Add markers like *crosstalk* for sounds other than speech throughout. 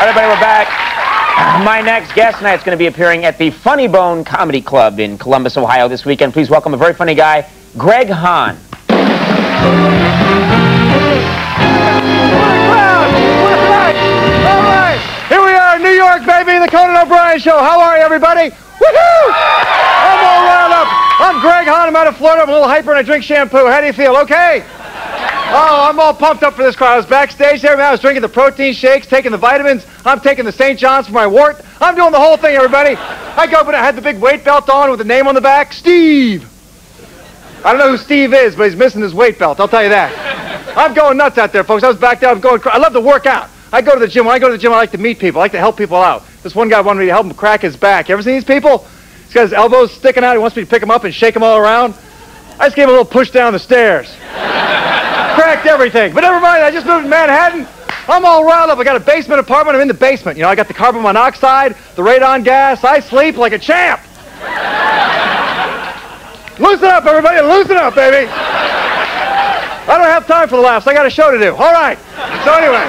Everybody, we're back. My next guest tonight is going to be appearing at the Funny Bone Comedy Club in Columbus, Ohio this weekend. Please welcome a very funny guy, Greg Haun. All right, here we are, New York, baby, the Conan O'Brien Show. How are you, everybody? Woohoo! I'm all up. I'm Greg Haun. I'm out of Florida. I'm a little hyper and I drink shampoo. How do you feel? Okay? Oh, I'm all pumped up for this crowd. I was backstage there, man. I was drinking the protein shakes, taking the vitamins. I'm taking the St. John's for my wart. I'm doing the whole thing, everybody. I go and I had the big weight belt on with the name on the back, Steve. I don't know who Steve is, but he's missing his weight belt. I'll tell you that. I'm going nuts out there, folks. I was back there. I'm going. I love to work out. I go to the gym. When I go to the gym, I like to meet people. I like to help people out. This one guy wanted me to help him crack his back. You ever seen these people? He's got his elbows sticking out. He wants me to pick him up and shake him all around. I just gave him a little push down the stairs. Cracked everything. But never mind. I just moved to Manhattan. I'm all riled up. I got a basement apartment. I'm in the basement. You know, I got the carbon monoxide, the radon gas. I sleep like a champ. *laughs* Loosen up, everybody. Loosen up, baby. I don't have time for the laughs. I got a show to do. All right. So anyway,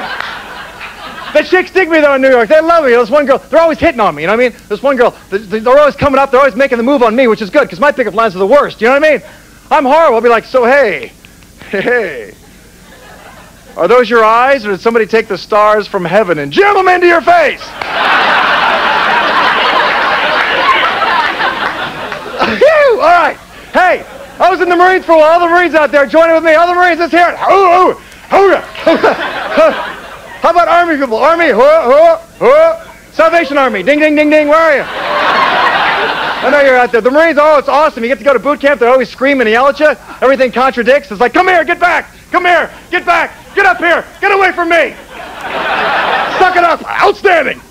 the chicks dig me though in New York. They love me. There's one girl. They're always hitting on me. You know what I mean? There's one girl. th- th- They're always coming up. They're always making the move on me, which is good because my pickup lines are the worst. You know what I mean? I'm horrible. I'll be like, so hey, *laughs* hey. Are those your eyes, or did somebody take the stars from heaven and jam them into your face? *laughs* All right. Hey, I was in the Marines for a while. All the Marines out there, join in with me. All the Marines, let's hear it. Hoo, hoo, hoo, *laughs* How about Army people? Army, hoo, hoo, hoo. Salvation Army, ding, ding, ding, ding. Where are you? I know you're out there. The Marines, oh, it's awesome. You get to go to boot camp. They're always screaming and yell at you. Everything contradicts. It's like, come here, get back. Come here, get back. Get up here. Get away from me. Suck it up. Outstanding.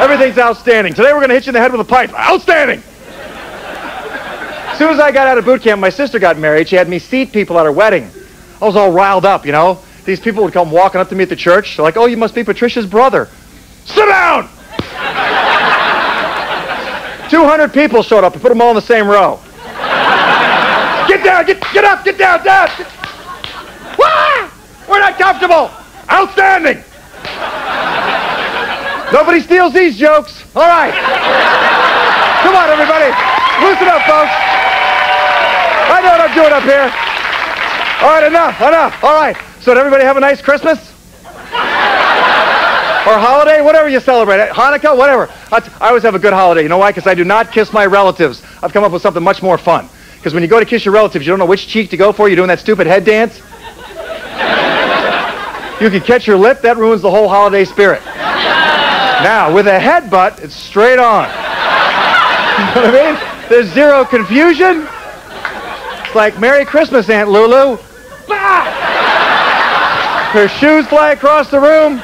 Everything's outstanding. Today we're going to hit you in the head with a pipe. Outstanding. As soon as I got out of boot camp, my sister got married. She had me seat people at her wedding. I was all riled up, you know. These people would come walking up to me at the church. They're like, oh, you must be Patricia's brother. Sit down! 200 people showed up and put them all in the same row. Get down, get, get up, get down, down. Wah! Outstanding. Nobody steals these jokes. All right. Come on, everybody. Loosen up, folks. I know what I'm doing up here. All right, enough, enough. All right. So did everybody have a nice Christmas? or holiday, whatever you celebrate, Hanukkah, whatever. I always have a good holiday. You know why? Because I do not kiss my relatives. I've come up with something much more fun. Because when you go to kiss your relatives, you don't know which cheek to go for. You're doing that stupid head dance. You can catch your lip. That ruins the whole holiday spirit. now, with a headbutt, it's straight on. *laughs* you know what I mean? There's zero confusion. It's like Merry Christmas, Aunt Lulu. Bah! Her shoes fly across the room.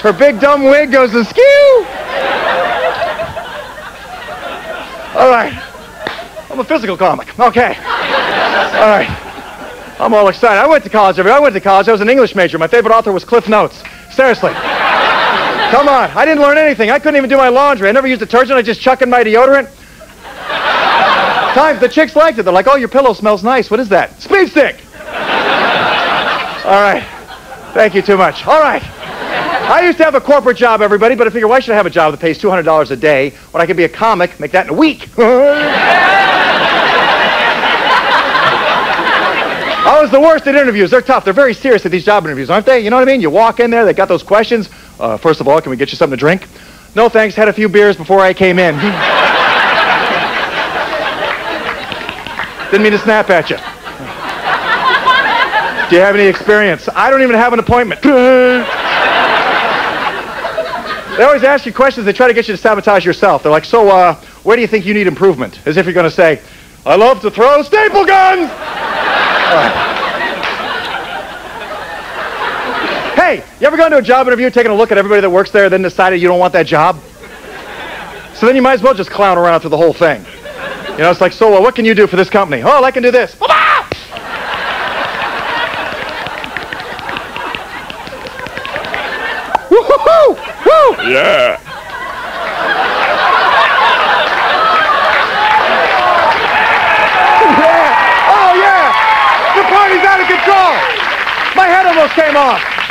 Her big dumb wig goes askew. All right. I'm a physical comic. Okay. All right. I'm all excited. I went to college. everybody. I went to college. I was an English major. My favorite author was Cliff Notes. Seriously. *laughs* Come on. I didn't learn anything. I couldn't even do my laundry. I never used detergent. I just chuck in my deodorant. Times the chicks liked it. They're like, "Oh, your pillow smells nice. What is that?" Speed stick. All right. Thank you too much. All right. I used to have a corporate job, everybody, but I figure why should I have a job that pays $200 a day when I could be a comic, make that in a week? *laughs* Was the worst at interviews. They're tough. They're very serious at these job interviews, aren't they? You know what I mean? You walk in there, they got those questions. Uh, first of all, can we get you something to drink? No, thanks. Had a few beers before I came in. *laughs* Didn't mean to snap at you. Do you have any experience? I don't even have an appointment. *laughs* They always ask you questions. They try to get you to sabotage yourself. They're like, so, uh, where do you think you need improvement? As if you're going to say, I love to throw staple guns. *laughs* All right. Hey, you ever gone to a job interview, taking a look at everybody that works there, then decided you don't want that job? So then you might as well just clown around through the whole thing. You know, it's like, so uh, what can you do for this company? Oh, I can do this. Woo! Yeah. Yeah! Oh, yeah! The party's out of control! My head almost came off.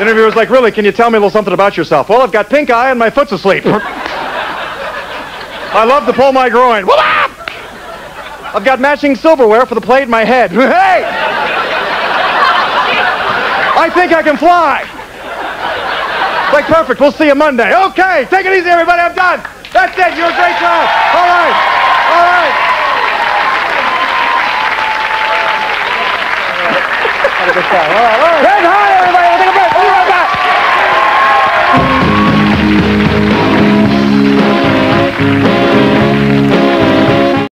Interviewer's like, really, can you tell me a little something about yourself? Well, I've got pink eye and my foot's asleep. *laughs* I love to pull my groin. I've got matching silverware for the plate in my head. *laughs* hey! I think I can fly. Like, perfect. We'll see you Monday. Okay, take it easy, everybody. I'm done. That's it. You're a great job. All right. All right. Had a good time. All right. All right.